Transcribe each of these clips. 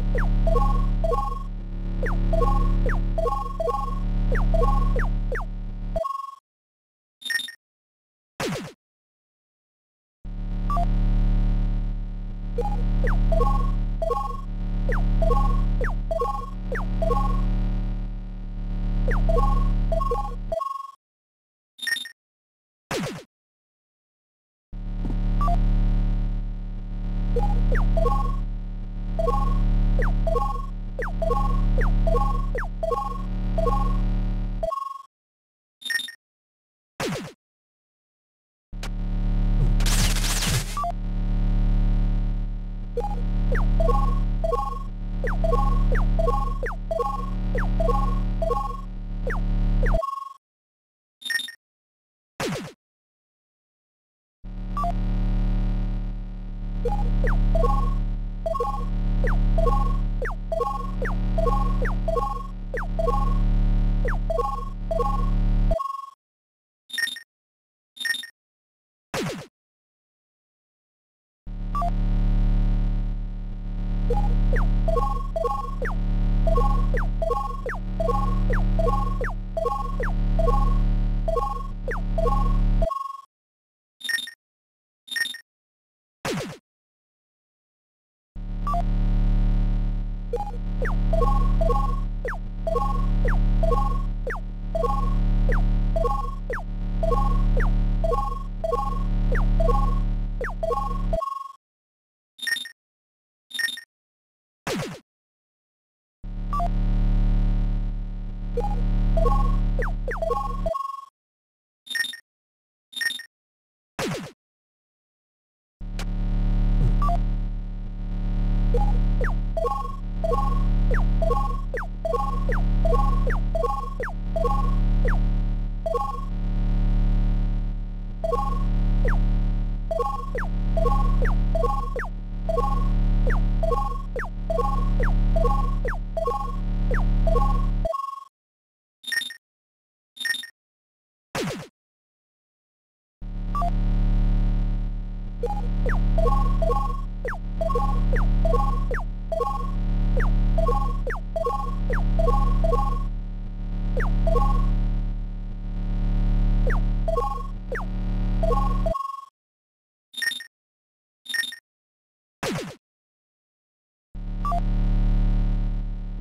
you.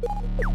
You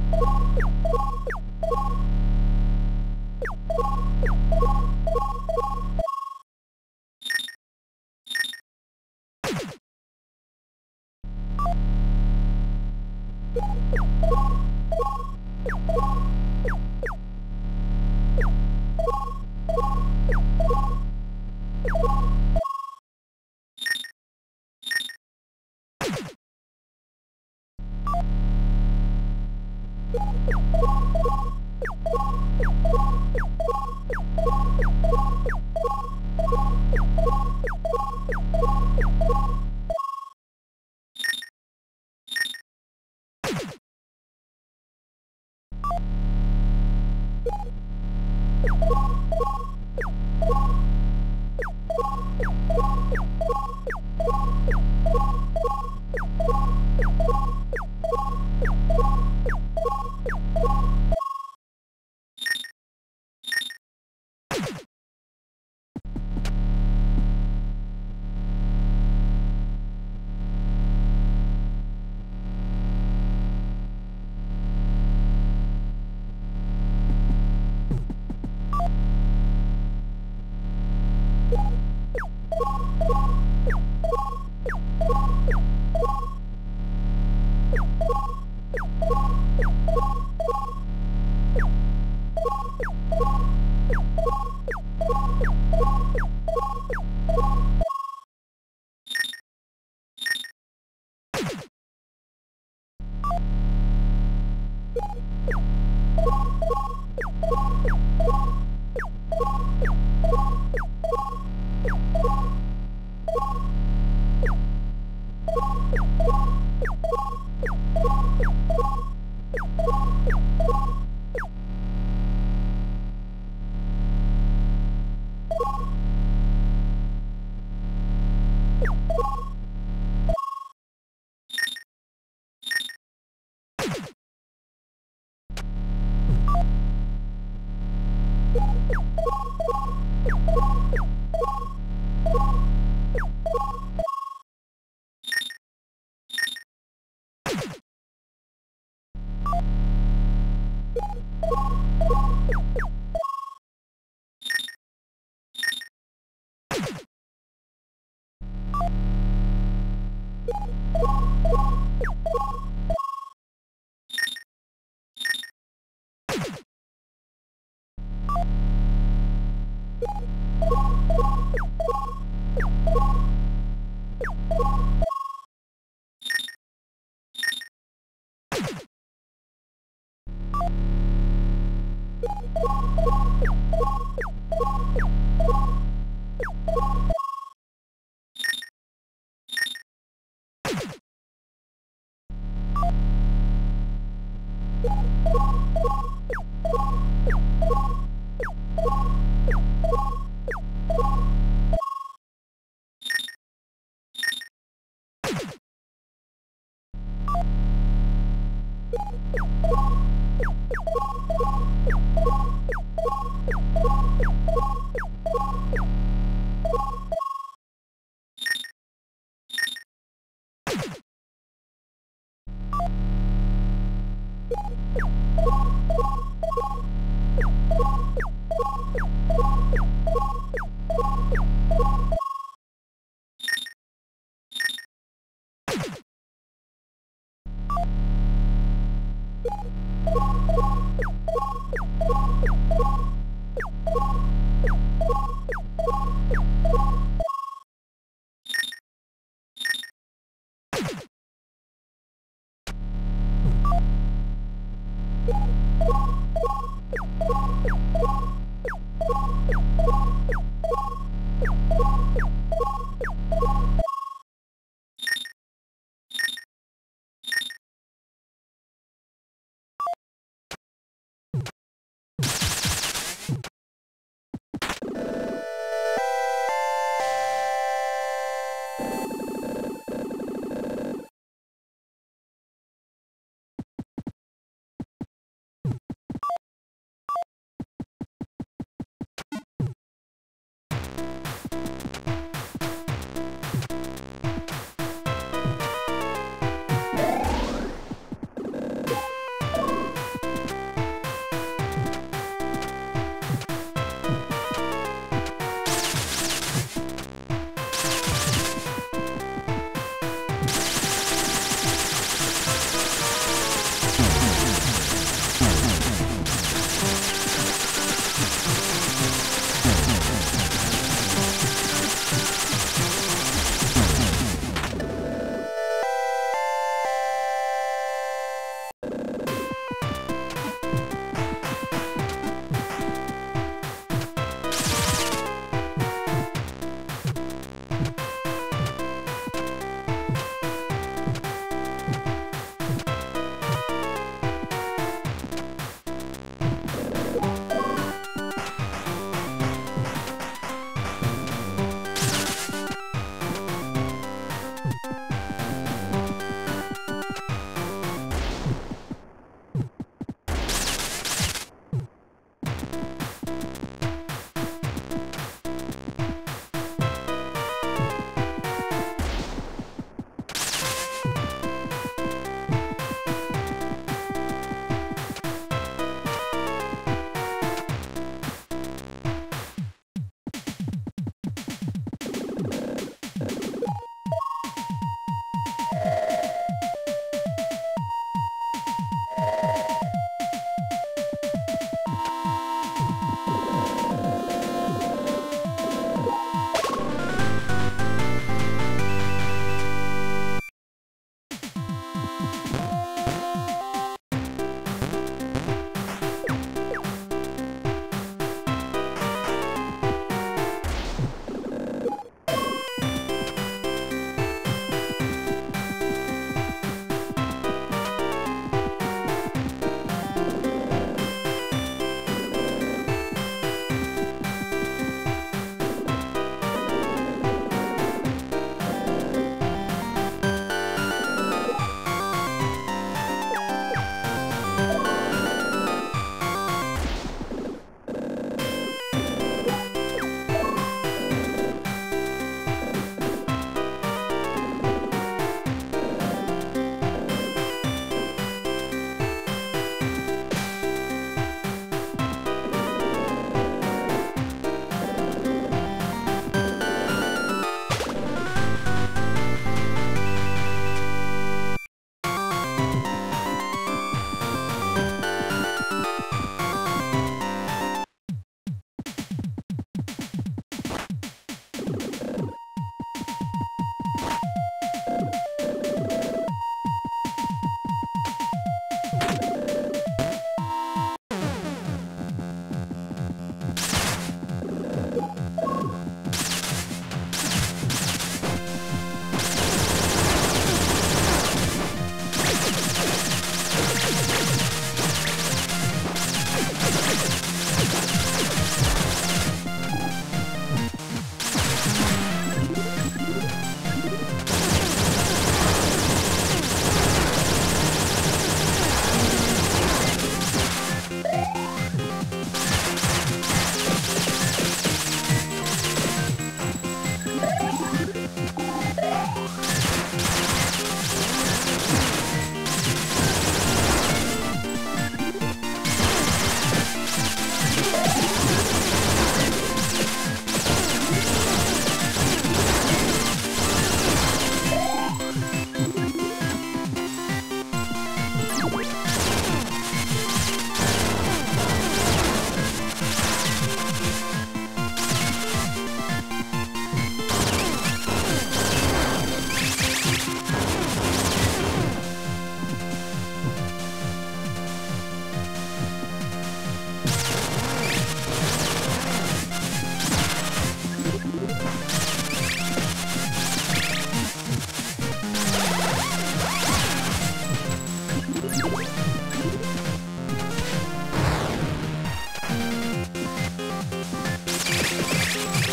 Thank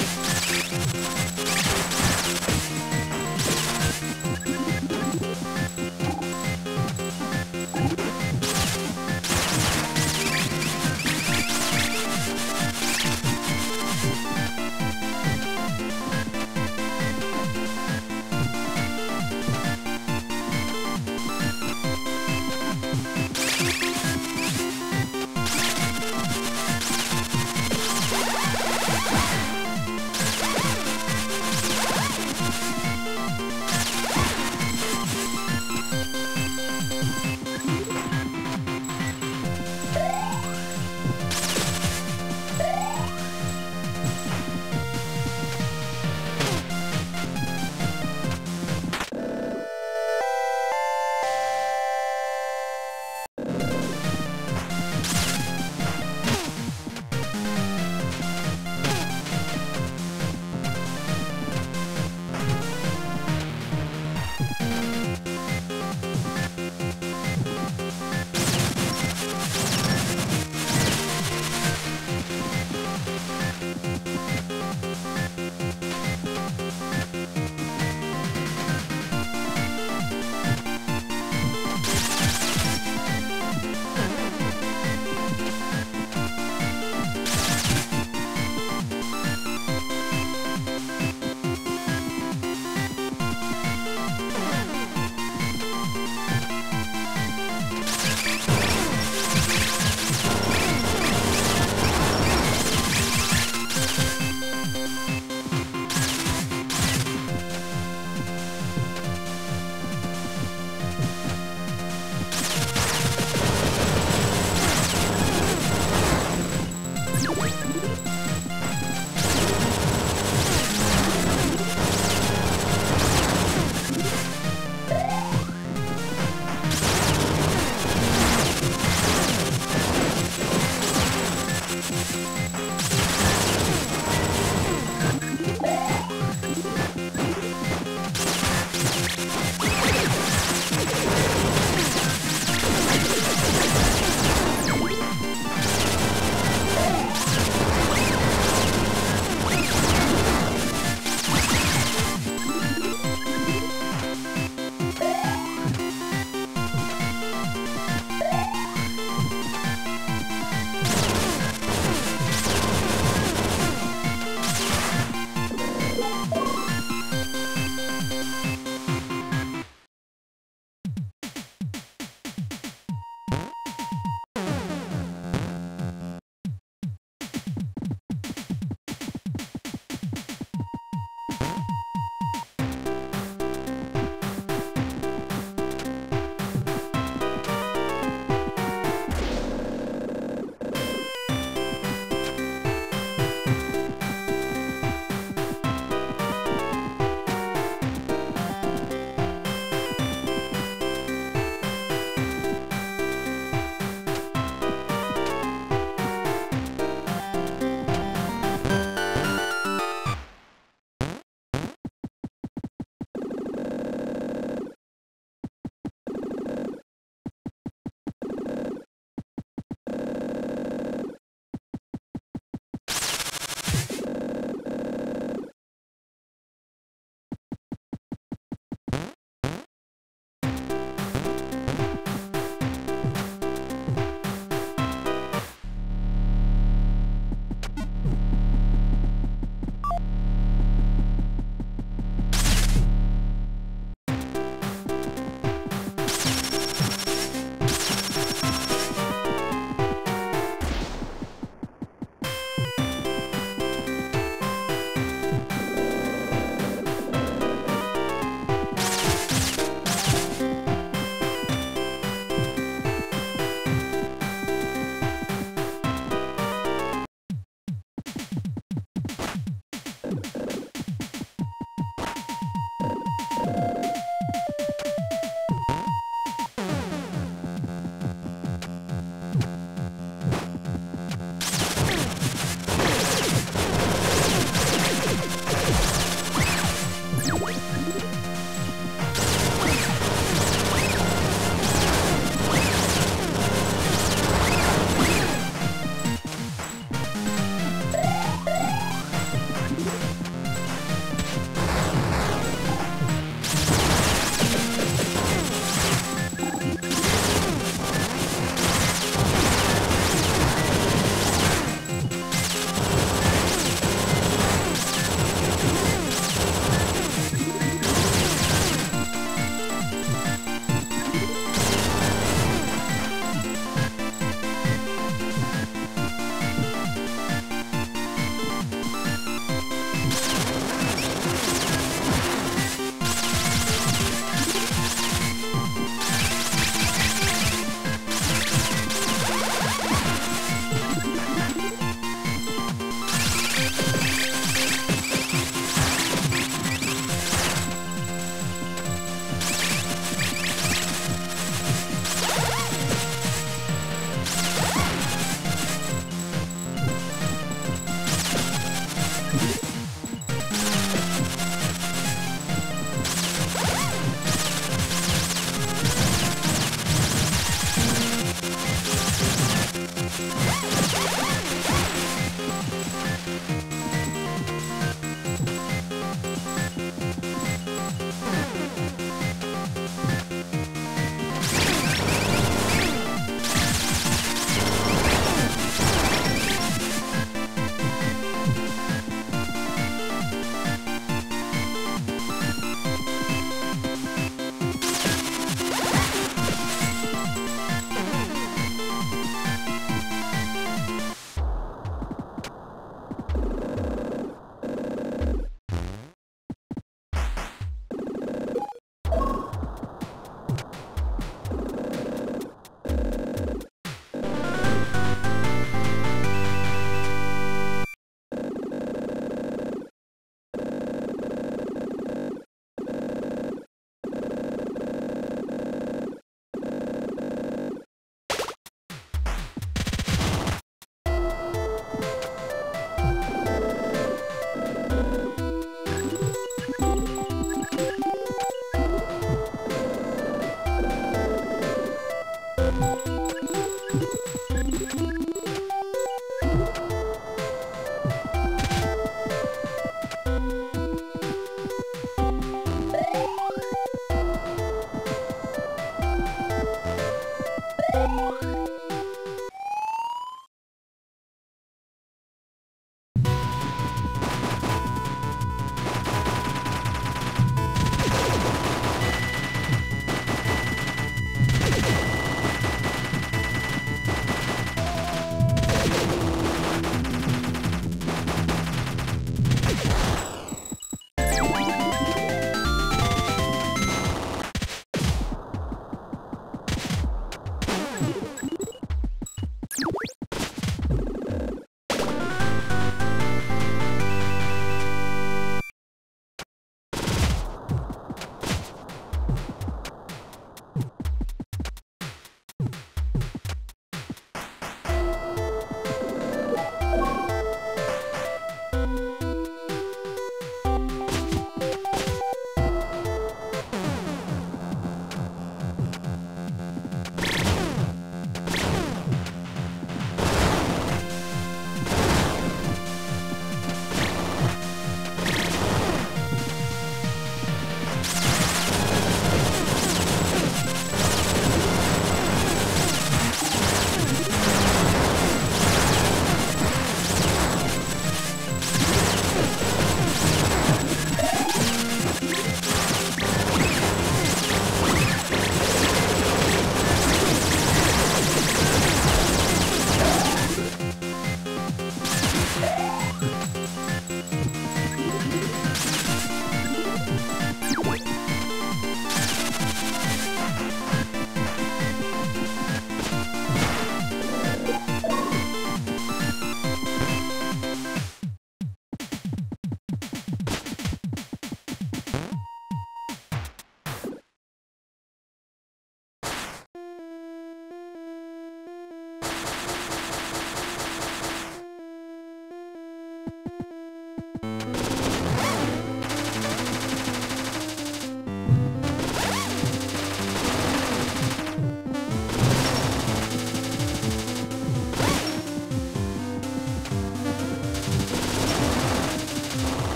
you.